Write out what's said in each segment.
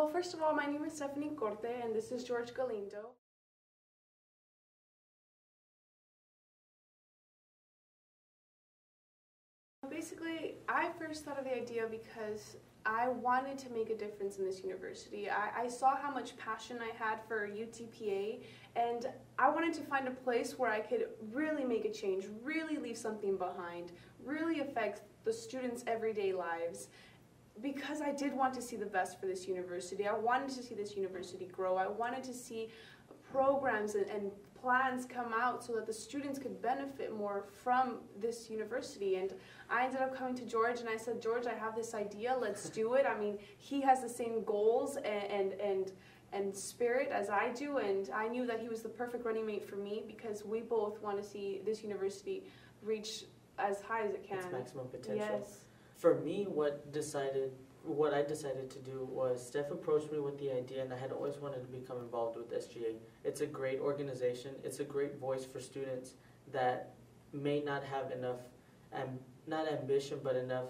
Well, first of all, my name is Stephanie Corte, and this is George Galindo. Basically, I first thought of the idea because I wanted to make a difference in this university. I, I, saw how much passion I had for UTPA, and I wanted to find a place where I could really make a change, really leave something behind, really affect the students' everyday lives. Because I did want to see the best for this university. I wanted to see this university grow. I wanted to see programs and, and plans come out so that the students could benefit more from this university. And I ended up coming to George and I said, George, I have this idea, let's do it. I mean, he has the same goals and, and, and, and spirit as I do, and I knew that he was the perfect running mate for me because we both want to see this university reach as high as it can. Its maximum potential. Yes. For me, what decided what I decided to do was Steph approached me with the idea, and I had always wanted to become involved with SGA. It's a great organization. It's a great voice for students that may not have enough, um, not ambition, but enough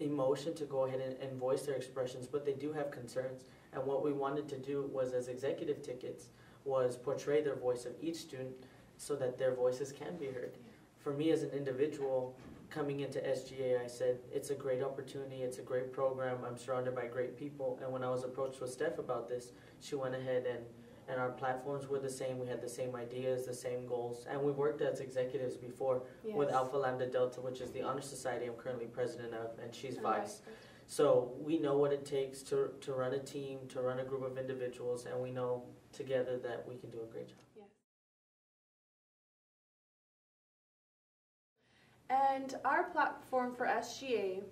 emotion to go ahead and, and voice their expressions, but they do have concerns. And what we wanted to do was, as executive tickets, was portray their voice of each student so that their voices can be heard. For me as an individual, coming into SGA, I said, it's a great opportunity, it's a great program, I'm surrounded by great people. And when I was approached with Steph about this, she went ahead and, and our platforms were the same. We had the same ideas, the same goals. And we worked as executives before yes. with Alpha Lambda Delta, which is the honor society I'm currently president of, and she's oh, vice. So we know what it takes to, to run a team, to run a group of individuals, and we know together that we can do a great job. And our platform for SGA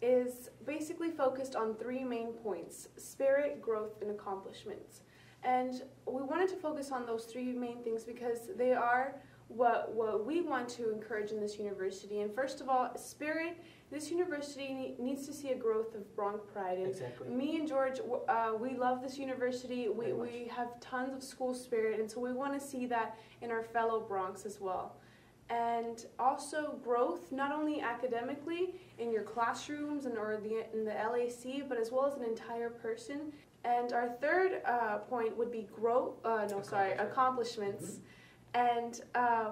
is basically focused on three main points, spirit, growth, and accomplishments. And we wanted to focus on those three main things because they are what, what we want to encourage in this university. And first of all, spirit, this university needs to see a growth of Broncs pride. And exactly. Me and George, uh, we love this university. We, we have tons of school spirit, and so we want to see that in our fellow Broncs as well and also growth not only academically in your classrooms and or the in the LAC but as well as an entire person and our third uh, point would be growth uh, no sorry accomplishments mm -hmm. and uh,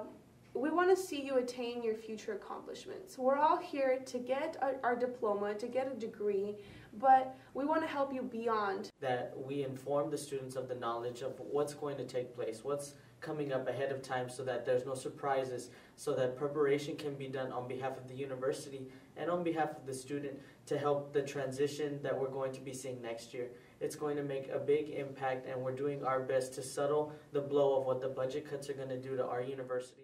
we want to see you attain your future accomplishments. We're all here to get our, our diploma, to get a degree, but we want to help you beyond. That we inform the students of the knowledge of what's going to take place, what's coming up ahead of time so that there's no surprises, so that preparation can be done on behalf of the university and on behalf of the student to help the transition that we're going to be seeing next year. It's going to make a big impact and we're doing our best to settle the blow of what the budget cuts are going to do to our university.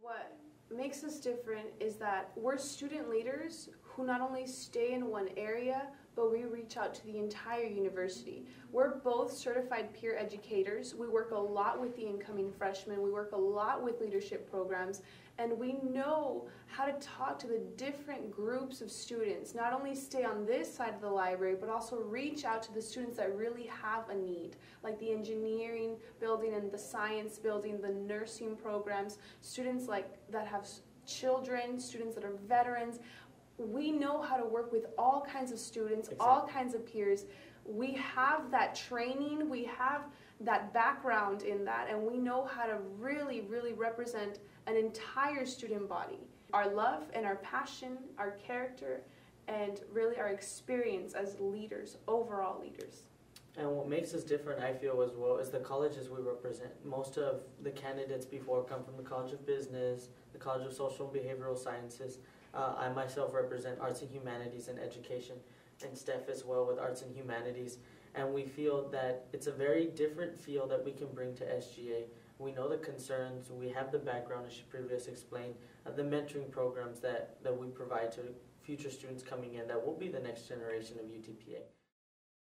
What makes us different is that we're student leaders who not only stay in one area, but we reach out to the entire university. We're both certified peer educators. We work a lot with the incoming freshmen. We work a lot with leadership programs, and we know how to talk to the different groups of students, not only stay on this side of the library, but also reach out to the students that really have a need, like the engineering building and the science building, the nursing programs, students like that have children, students that are veterans we know how to work with all kinds of students, exactly. all kinds of peers. We have that training, we have that background in that, and we know how to really, really represent an entire student body. Our love and our passion, our character, and really our experience as leaders, overall leaders. And what makes us different, I feel, as well, is the colleges we represent. Most of the candidates before come from the College of Business, the College of Social and Behavioral Sciences, uh, I myself represent arts and humanities and education, and Steph as well with arts and humanities. And we feel that it's a very different feel that we can bring to SGA. We know the concerns, we have the background, as she previously explained, the mentoring programs that, that we provide to future students coming in that will be the next generation of UTPA.